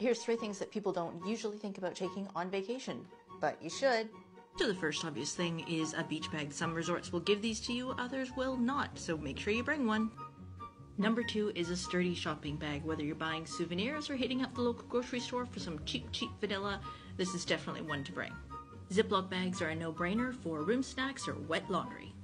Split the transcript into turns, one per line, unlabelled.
Here's three things that people don't usually think about taking on vacation, but you should.
So the first obvious thing is a beach bag. Some resorts will give these to you, others will not, so make sure you bring one. Number two is a sturdy shopping bag. Whether you're buying souvenirs or hitting up the local grocery store for some cheap, cheap vanilla, this is definitely one to bring. Ziploc bags are a no brainer for room snacks or wet laundry.